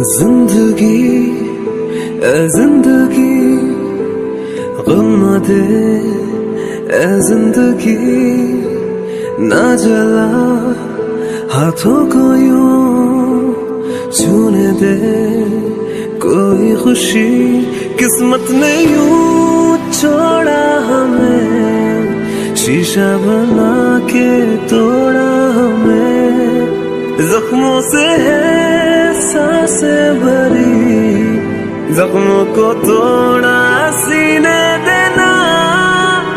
ज़िंदगी, ए ज़िंदगी, गम दे, ए ज़िंदगी, ना जला, हाथों को यूँ छूने दे, कोई खुशी किस्मत ने यूँ छोड़ा हमें, शीशा बना के तोड़ा हमें, जख्मों से है सांसे भरी। जख्मों को तोड़ा सीने देना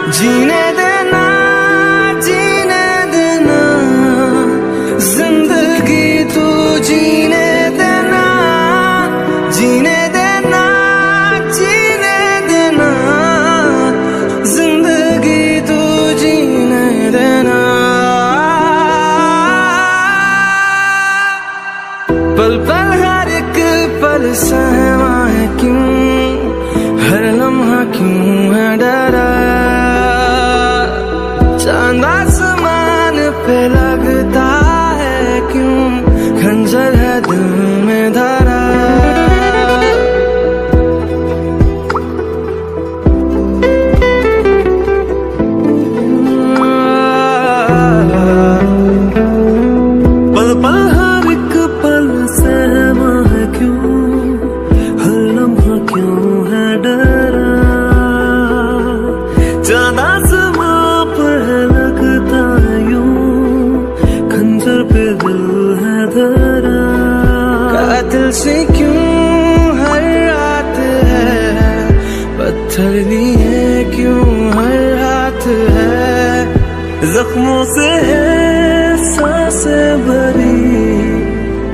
जीने पल पल हर एक पल सहमा है क्यों? हर लम्हा क्यों है डरा? चाँद आसमान पे लगता है क्यों? खंजर से क्यों हर रात है? पत्थर है क्यों हर रात है? जख्मों से है, साँसें भरी।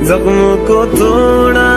जख्मों को तोड़ा